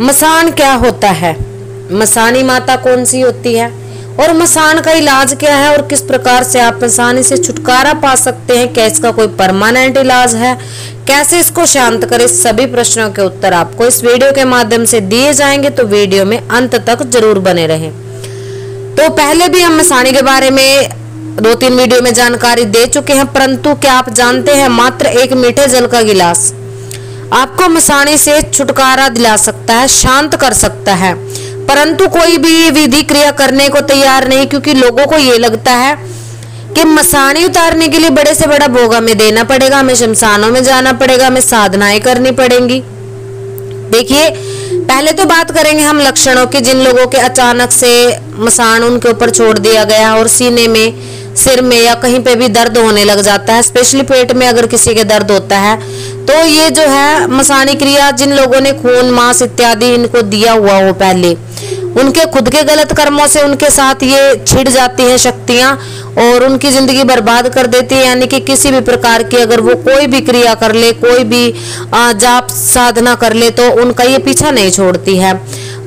मसान क्या होता है? मसानी माता कौन सी होती है? और मसान का इलाज क्या है? और किस प्रकार से आप मसानी से छुटकारा पा सकते हैं? क्या इसका कोई परमानेंट इलाज है? कैसे इसको शांत करें? सभी प्रश्नों के उत्तर आपको इस वीडियो के माध्यम से दिए जाएँगे तो वीडियो में अंत तक ज़रूर बने रहें। तो पहले भी हम मसानी के बारे में दो तीन वीडियो में जानकारी दे चुके हैं, परंतु क्या आप जानते हैं, मात्र एक मीठे जल का गिलास? आपको मसानी से छुटकारा दिला सकता है, शांत कर सकता है। परंतु कोई भी विधि क्रिया करने को तैयार नहीं, क्योंकि लोगों को ये लगता है कि मसानी उतारने के लिए बड़े से बड़ा भोग हमें देना पड़ेगा, हमें शमशानों में जाना पड़ेगा, हमें साधनाएँ करनी पड़ेंगी। देखिए, पहले तो बात करेंगे हम लक्षणों की, जिन लोगों के अचानक से मसान उनके ऊपर छोड़ दिया गया और सीने में सिर में या कहीं पे भी दर्द होने लग जाता है स्पेशली पेट में अगर किसी के दर्द होता है तो ये जो है मसानी क्रिया, जिन लोगों ने खून, मांस इत्यादि इनको दिया हुआ हो पहले, उनके खुद के गलत कर्मों से उनके साथ ये छिड़ जाती हैं शक्तियाँ और उनकी ज़िंदगी बर्बाद कर देती है। यानी कि किसी भी प्रकार की अगर वो कोई भी क्रिया कर ले, कोई भी जाप साधना कर ले तो उनका ये पीछा नहीं छोड़ती है।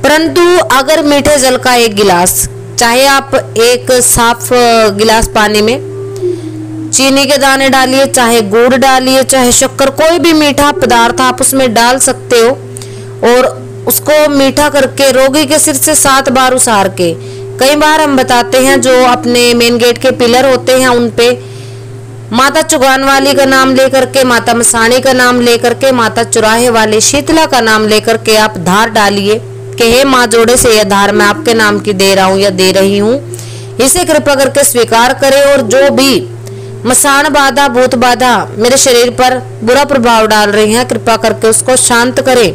परंतु अगर मीठे जल का एक गिलास चाहे आप एक साफ़ गिलास पानी में चीनी के दाने डालिए, चाहे गुड़ डालिए, चाहे शक्कर, कोई भी मीठा पदार्थ आप उसमें डाल सकते हो और उसको मीठा करके, रोगी के सिर से सात बार उसार के। कई बार हम बताते हैं जो अपने मेन गेट के पिलर होते हैं उन पे, माता चुगान वाली का नाम लेकर के, माता मसानी का नाम लेकर के, माता चुराहे वाले शीतला का नाम लेकर के आप धार डालिए। कि हे माँ जोड़े से यह धार मैं आपके नाम की दे रहा हूँ या दे रही हूँ। इसे कृपा करके स्वीकार करे और जो भी मसान बाधा, भूत बाधा मेरे शरीर पर बुरा प्रभाव डाल रही है, कृपा करके उसको शांत करे।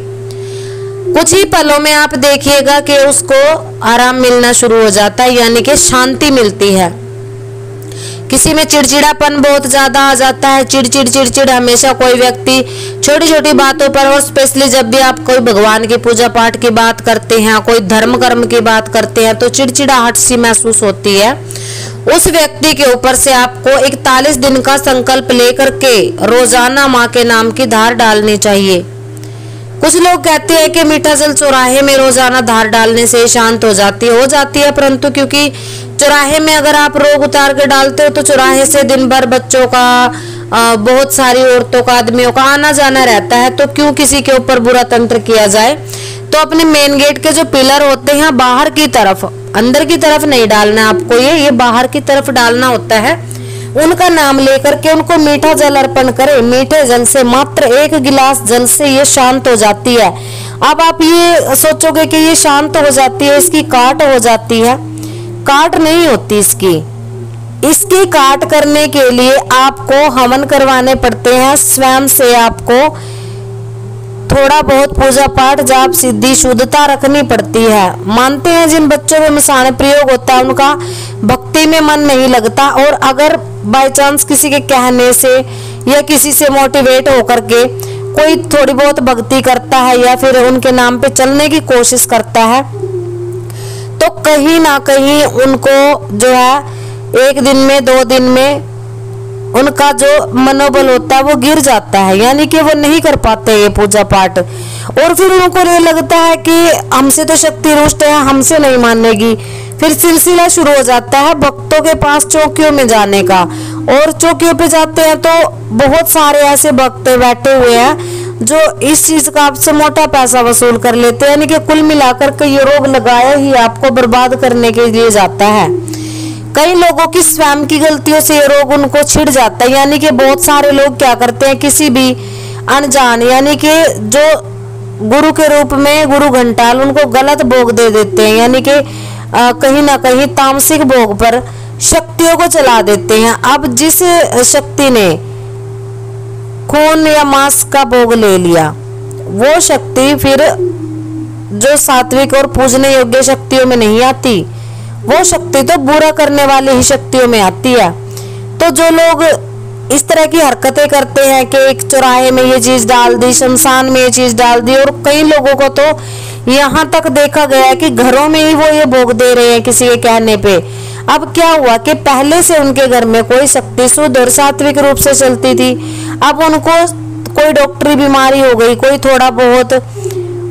कुछ ही पलों में आप देखिएगा कि उसको आराम मिलना शुरू हो जाता है, यानी कि शांति मिलती है। किसी में चिड़चिड़ापन बहुत ज़्यादा आ जाता है। चिड़चिड़ चिड़चिड़, हमेशा कोई व्यक्ति छोटी छोटी बातों पर, और स्पेशली जब भी आप कोई भगवान की पूजा पाठ की बात करते हैं कोई धर्म कर्म की बात करते हैं तो चिड़चिड़ाहट सी महसूस होती है। उस व्यक्ति के ऊपर से आपको इकतालीस दिन का संकल्प लेकर के रोज़ाना माँ के नाम की धार डालनी चाहिए। कुछ लोग कहते हैं कि मीठा जल चौराहे में रोज़ाना धार डालने से शांत हो जाती हो जाती है, परंतु क्योंकि चौराहे में अगर आप रोग उतार के डालते हो तो चौराहे से दिन भर बच्चों का बहुत सारी औरतों का, आदमियों का आना जाना रहता है। तो क्यों किसी के ऊपर बुरा तंत्र किया जाए? तो अपने मेन गेट के जो पिलर होते हैं, बाहर की तरफ़, अंदर की तरफ़ नहीं डालना आपको ये ये बाहर की तरफ़ डालना होता है। उनका नाम लेकर के उनको मीठा जल अर्पण करें। मीठे जल से मात्र एक गिलास जल से ये शांत हो जाती है। अब आप ये सोचोगे कि ये शांत हो जाती है, इसकी काट हो जाती है। काट नहीं होती इसकी। इसकी काट करने के लिए आपको हवन करवाने पड़ते हैं। स्वयं से आपको थोड़ा बहुत पूजा पाठ जाप सिद्धि शुद्धता रखनी पड़ती है। मानते हैं जिन बच्चों में मसाने प्रयोग होता है, उनका भक्ति में मन नहीं लगता और अगर बाय चांस किसी के कहने से या किसी से मोटिवेट होकर के कोई थोड़ी बहुत भक्ति करता है या फिर उनके नाम पे चलने की कोशिश करता है तो कहीं ना कहीं उनको जो है, एक दिन में, दो दिन में उनका जो मनोबल होता है वो गिर जाता है। यानी कि वो नहीं कर पाते ये पूजा पाठ। और फिर उनको ये लगता है कि हमसे तो शक्ति रुष्ट है, हमसे नहीं मानेगी। फिर सिलसिला शुरू हो जाता है भक्तों के पास चौकियों में जाने का। और चौकियों पे जाते हैं तो बहुत सारे ऐसे भक्त बैठे हुए हैं जो इस चीज़ का आपसे मोटा पैसा वसूल कर लेते हैं, यानी कि कुल मिलाकर के ये रोग लगाया ही आपको बर्बाद करने के लिए जाता है। कई लोगों की स्वयं की गलतियों से ये रोग उनको छिड़ जाता है। यानी कि बहुत सारे लोग क्या करते हैं, किसी भी अनजान, यानी कि जो गुरु के रूप में गुरु घंटाल, उनको गलत भोग दे देते हैं। यानी कि कहीं ना कहीं तामसिक भोग पर शक्तियों को चला देते हैं। अब जिस शक्ति ने खून या मांस का भोग ले लिया। वो शक्ति फिर जो सात्विक और पूजने योग्य शक्तियों में नहीं आती, वो शक्ति तो बुरा करने वाली ही शक्तियों में आती है। तो जो लोग इस तरह की हरकतें करते हैं कि एक चौराहे में ये चीज़ डाल दी, शमशान में ये चीज़ डाल दी, और कई लोगों को तो यहाँ तक देखा गया है कि घरों में ही वो ये भोग दे रहे हैं किसी के कहने पे। अब क्या हुआ कि पहले से उनके घर में कोई शक्ति शुद्ध और सात्विक रूप से चलती थी। अब उनको कोई डॉक्टरी बीमारी हो गई, कोई थोड़ा बहुत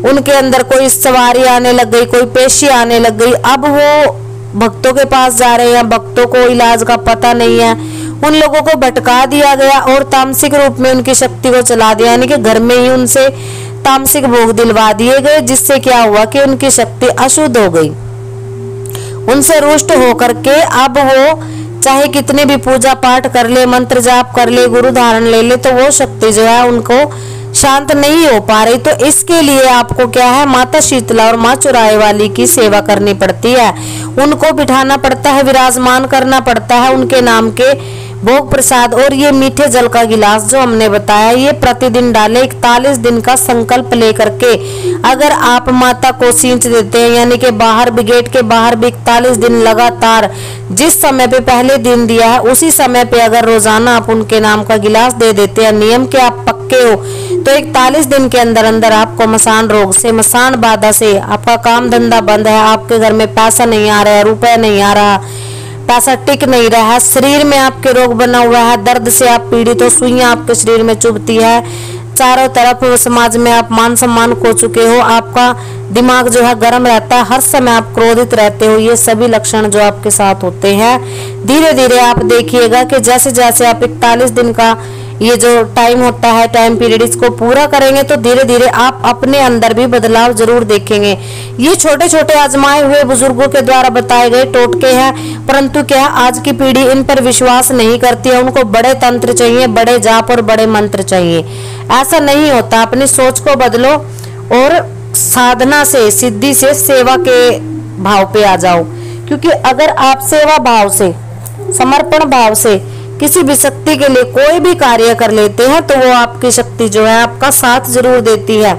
उनके अंदर कोई सवारी आने लग गई, कोई पेशी आने लग गई। अब वो भक्तों के पास जा रहे हैं, भक्तों को इलाज का पता नहीं है। उन लोगों को भटका दिया गया और तामसिक रूप में उनकी शक्ति को चला दिया, यानी कि घर में ही उनसे तामसिक भोग दिलवा दिए गए, जिससे क्या हुआ कि उनकी शक्ति अशुद्ध हो गई। उनसे रुष्ट होकर के अब वो चाहे कितने भी पूजा पाठ कर ले, मंत्र जाप कर ले, गुरु धारण ले ले तो वो शक्ति जो है उनको शांत नहीं हो पा रही। तो इसके लिए आपको क्या है, माता शीतला और माँ चुराए वाली की सेवा करनी पड़ती है। उनको बिठाना पड़ता है, विराजमान करना पड़ता है, उनके नाम के भोग प्रसाद और ये मीठे जल का गिलास जो हमने बताया, ये प्रतिदिन डाले इकतालीस दिन का संकल्प लेकर के अगर आप माता को सींच देते हैं, यानी कि बाहर भी गेट के बाहर भी इकतालीस दिन लगातार जिस समय पे पहले दिन दिया है, उसी समय पे अगर रोज़ाना आप उनके नाम का गिलास दे देते हैं, नियम के आप पक्के हो तो इकतालीस दिन के अंदर अंदर आपको मसान रोग से, मसान बाधा से आपका काम धंधा बंद है, आपके घर में पैसा नहीं आ रहा है रुपया नहीं आ रहा पैसा टिक नहीं रहा। है शरीर में आपके रोग बना हुआ है, दर्द से आप पीड़ित हो, सुइयाँ आपके शरीर में चुभती है। चारों तरफ़ समाज में आप मान सम्मान खो चुके हो। आपका दिमाग जो है गर्म रहता है, हर समय आप क्रोधित रहते हो। ये सभी लक्षण जो आपके साथ होते हैं। धीरे धीरे आप देखिएगा कि जैसे जैसे आप इकतालीस दिन का ये जो टाइम होता है टाइम पीरियड इसको पूरा करेंगे तो धीरे धीरे आप अपने अंदर भी बदलाव ज़रूर देखेंगे। ये छोटे छोटे आजमाए हुए बुज़ुर्गों के द्वारा बताए गए टोटके हैं, परंतु क्या आज की पीढ़ी इन पर विश्वास नहीं करती है? उनको बड़े तंत्र चाहिए, बड़े जाप और बड़े मंत्र चाहिए। ऐसा नहीं होता, अपनी सोच को बदलो और साधना से, सिद्धि से सेवा के भाव पे आ जाओ। क्योंकि अगर आप सेवा भाव से, समर्पण भाव से किसी भी शक्ति के लिए कोई भी कार्य कर लेते हैं तो वो आपकी शक्ति जो है, आपका साथ ज़रूर देती है।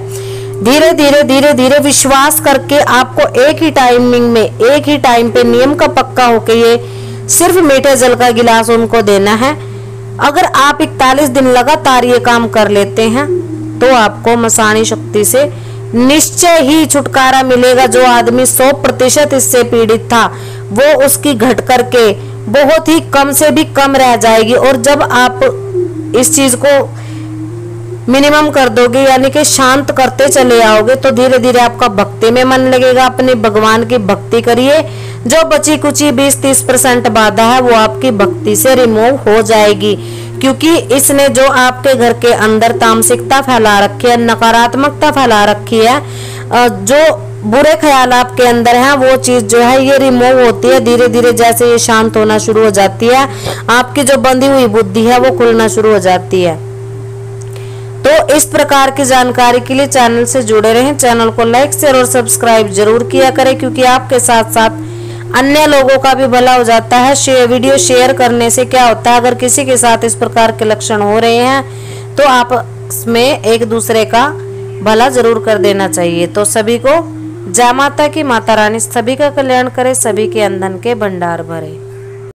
धीरे धीरे धीरे धीरे विश्वास करके आपको एक ही टाइमिंग में, एक ही टाइम पे नियम का पक्का होके ये सिर्फ़ मीठे जल का गिलास उनको देना है। अगर आप इकतालीस दिन लगातार ये काम कर लेते हैं तो आपको मसानी शक्ति से निश्चय ही छुटकारा मिलेगा। जो आदमी सौ प्रतिशत इससे पीड़ित था, वो उसकी घट करके बहुत ही कम से भी कम रह जाएगी और जब आप इस चीज़ को मिनिमम कर दोगे, यानी कि शांत करते चले आओगे तो धीरे धीरे आपका भक्ति में मन लगेगा। अपने भगवान की भक्ति करिए। जो बची कुची 20-30 परसेंट बाधा है, वो आपकी भक्ति से रिमूव हो जाएगी। क्योंकि इसने जो आपके घर के अंदर तामसिकता फैला रखी है, नकारात्मकता फैला रखी है जो बुरे ख्याल आपके अंदर हैं, वो चीज़ जो है, ये रिमूव होती है धीरे धीरे जैसे ये शांत होना शुरू हो जाती है, आपकी जो बंधी हुई बुद्धि है, वो खुलना शुरू हो जाती है। तो इस प्रकार की जानकारी के लिए चैनल से जुड़े रहें, चैनल को लाइक शेयर और सब्सक्राइब ज़रूर किया करें, क्योंकि आपके साथ साथ अन्य लोगों का भी भला हो जाता है। शेयर वीडियो शेयर करने से क्या होता है, अगर किसी के साथ इस प्रकार के लक्षण हो रहे हैं तो आप में एक दूसरे का भला ज़रूर कर देना चाहिए। तो सभी को जय माता की माता रानी सभी का कल्याण करे, सभी के अंधन के भंडार भरे।